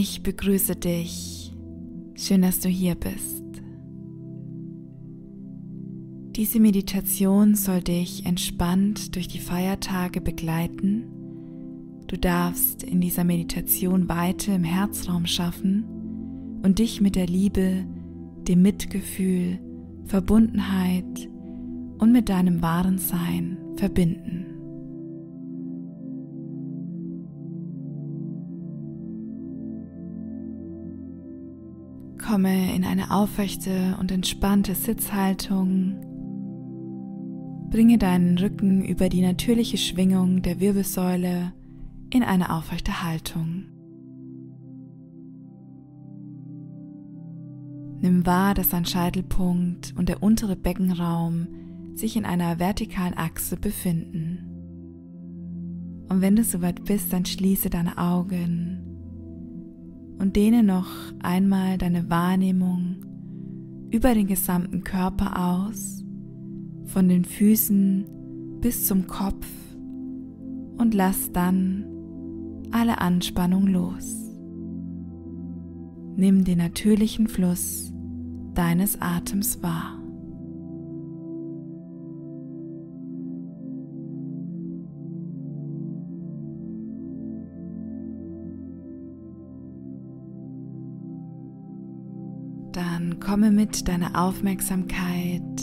Ich begrüße dich. Schön, dass du hier bist. Diese Meditation soll dich entspannt durch die Feiertage begleiten. Du darfst in dieser Meditation Weite im Herzraum schaffen und dich mit der Liebe, dem Mitgefühl, Verbundenheit und mit deinem wahren Sein verbinden. Komme in eine aufrechte und entspannte Sitzhaltung. Bringe deinen Rücken über die natürliche Schwingung der Wirbelsäule in eine aufrechte Haltung. Nimm wahr, dass dein Scheitelpunkt und der untere Beckenraum sich in einer vertikalen Achse befinden. Und wenn du soweit bist, dann schließe deine Augen und dehne noch einmal deine Wahrnehmung über den gesamten Körper aus, von den Füßen bis zum Kopf und lass dann alle Anspannung los. Nimm den natürlichen Fluss deines Atems wahr. Komme mit deiner Aufmerksamkeit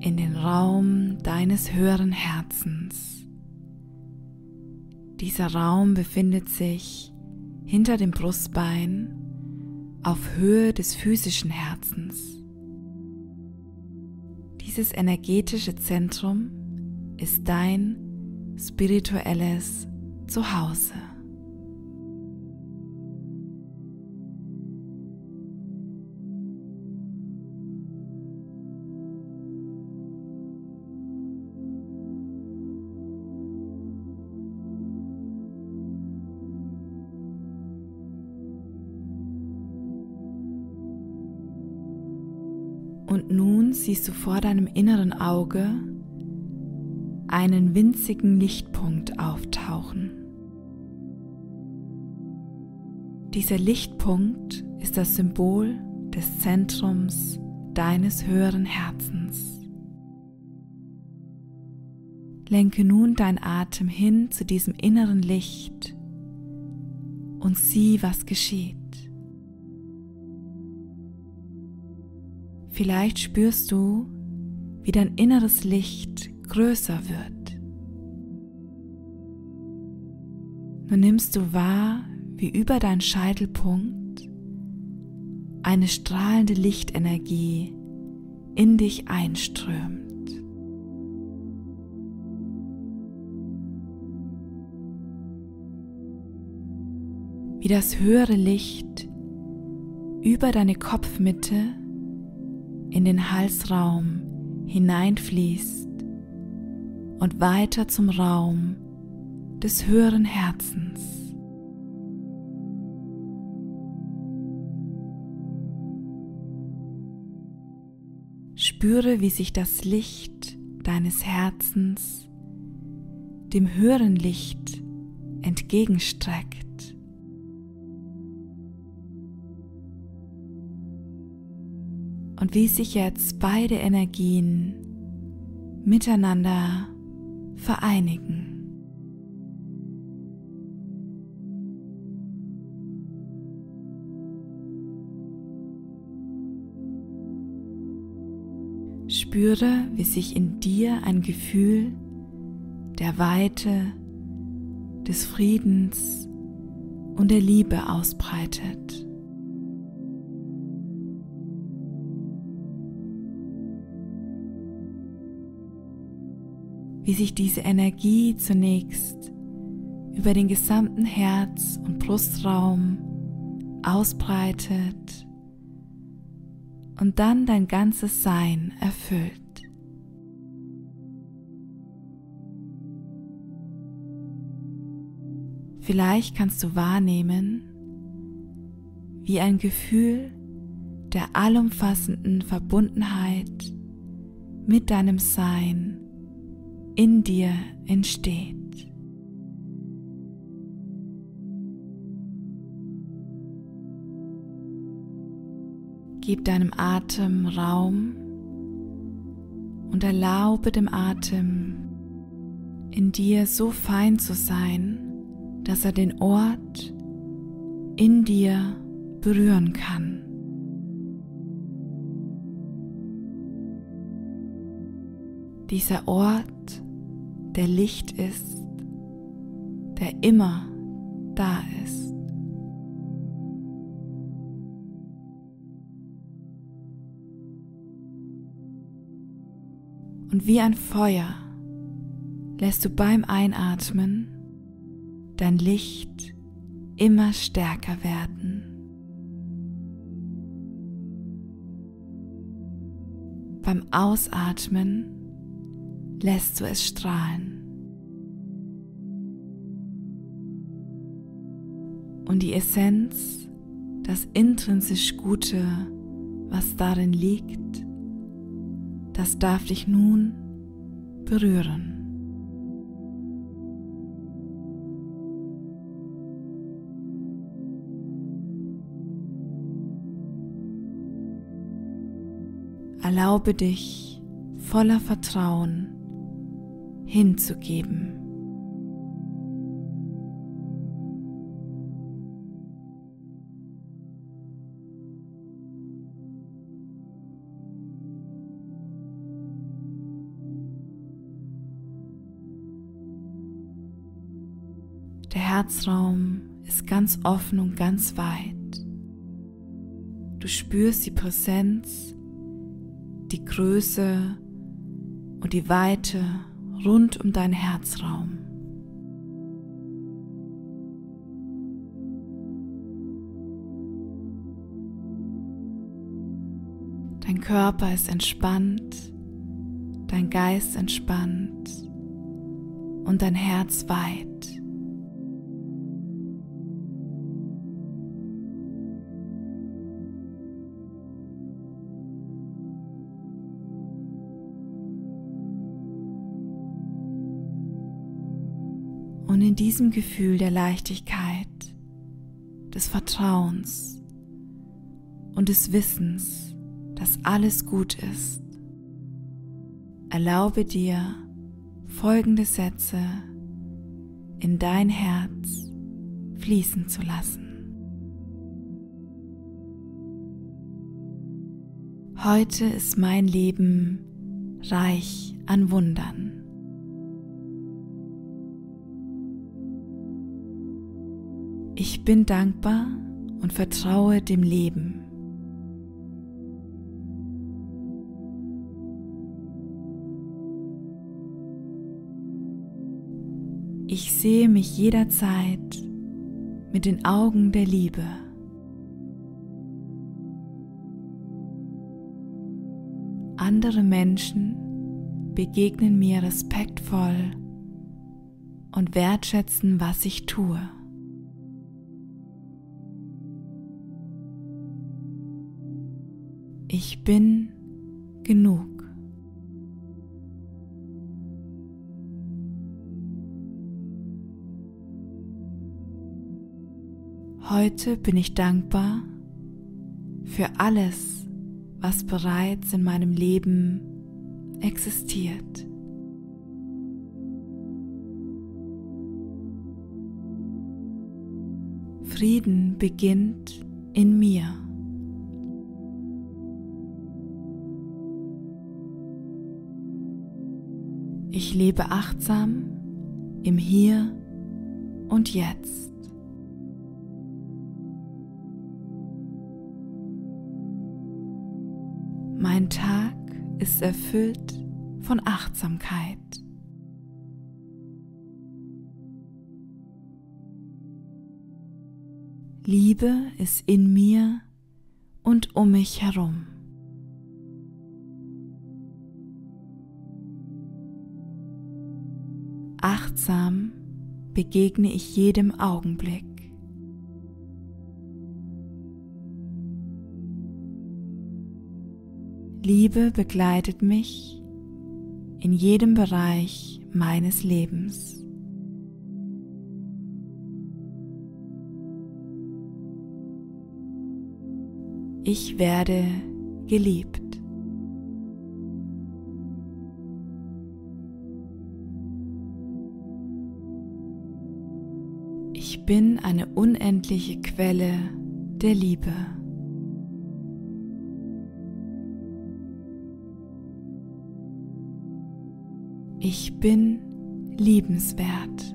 in den Raum deines höheren Herzens. Dieser Raum befindet sich hinter dem Brustbein auf Höhe des physischen Herzens. Dieses energetische Zentrum ist dein spirituelles Zuhause. Und nun siehst du vor deinem inneren Auge einen winzigen Lichtpunkt auftauchen. Dieser Lichtpunkt ist das Symbol des Zentrums deines höheren Herzens. Lenke nun dein Atem hin zu diesem inneren Licht und sieh, was geschieht. Vielleicht spürst du, wie dein inneres Licht größer wird. Nun nimmst du wahr, wie über dein Scheitelpunkt eine strahlende Lichtenergie in dich einströmt. Wie das höhere Licht über deine Kopfmitte in den Halsraum hineinfließt und weiter zum Raum des höheren Herzens. Spüre, wie sich das Licht deines Herzens dem höheren Licht entgegenstreckt. Und wie sich jetzt beide Energien miteinander vereinigen. Spüre, wie sich in dir ein Gefühl der Weite, des Friedens und der Liebe ausbreitet. Wie sich diese Energie zunächst über den gesamten Herz- und Brustraum ausbreitet und dann dein ganzes Sein erfüllt. Vielleicht kannst du wahrnehmen, wie ein Gefühl der allumfassenden Verbundenheit mit deinem Sein in dir entsteht. Gib deinem Atem Raum und erlaube dem Atem in dir so fein zu sein, dass er den Ort in dir berühren kann. Dieser Ort, der Licht ist, der immer da ist. Und wie ein Feuer lässt du beim Einatmen dein Licht immer stärker werden. Beim Ausatmen lässt du es strahlen. Und die Essenz, das intrinsisch Gute, was darin liegt, das darf dich nun berühren. Erlaube dich voller Vertrauen hinzugeben. Der Herzraum ist ganz offen und ganz weit. Du spürst die Präsenz die Größe und die Weite rund um deinen Herzraum. Dein Körper ist entspannt, dein Geist entspannt und dein Herz weit. Diesem Gefühl der Leichtigkeit, des Vertrauens und des Wissens, dass alles gut ist, erlaube dir folgende Sätze in dein Herz fließen zu lassen. Heute ist mein Leben reich an Wundern. Ich bin dankbar und vertraue dem Leben. Ich sehe mich jederzeit mit den Augen der Liebe. Andere Menschen begegnen mir respektvoll und wertschätzen, was ich tue. Ich bin genug. Heute bin ich dankbar für alles, was bereits in meinem Leben existiert. Frieden beginnt in mir. Ich lebe achtsam im Hier und Jetzt. Mein Tag ist erfüllt von Achtsamkeit. Liebe ist in mir und um mich herum. Achtsam begegne ich jedem Augenblick. Liebe begleitet mich in jedem Bereich meines Lebens. Ich werde geliebt. Ich bin eine unendliche Quelle der Liebe. Ich bin liebenswert.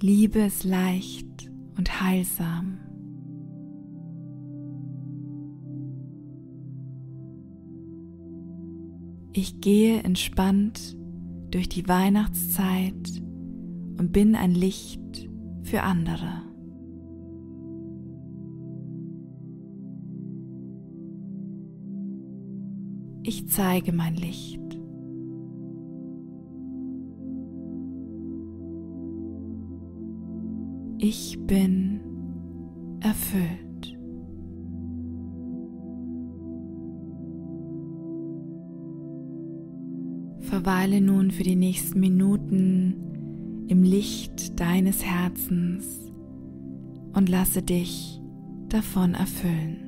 Liebe ist leicht und heilsam. Ich gehe entspannt durch die Weihnachtszeit und bin ein Licht für andere. Ich zeige mein Licht. Ich bin erfüllt. Verweile nun für die nächsten Minuten im Licht deines Herzens und lasse dich davon erfüllen.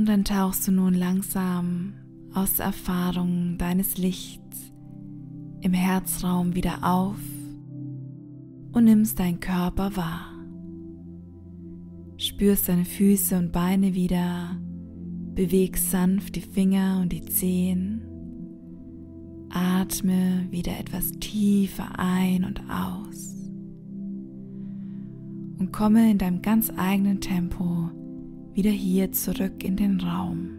Und dann tauchst du nun langsam aus der Erfahrung deines Lichts im Herzraum wieder auf und nimmst deinen Körper wahr. Spürst deine Füße und Beine wieder, bewegst sanft die Finger und die Zehen. Atme wieder etwas tiefer ein und aus. Und komme in deinem ganz eigenen Tempo wieder hier zurück in den Raum.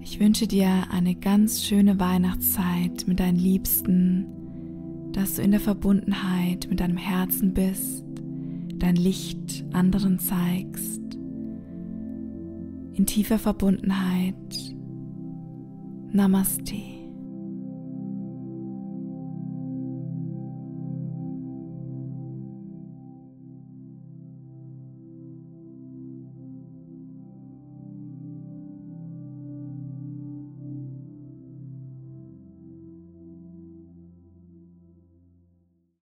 Ich wünsche dir eine ganz schöne Weihnachtszeit mit deinen Liebsten, dass du in der Verbundenheit mit deinem Herzen bist, dein Licht anderen zeigst, in tiefer Verbundenheit. Namaste.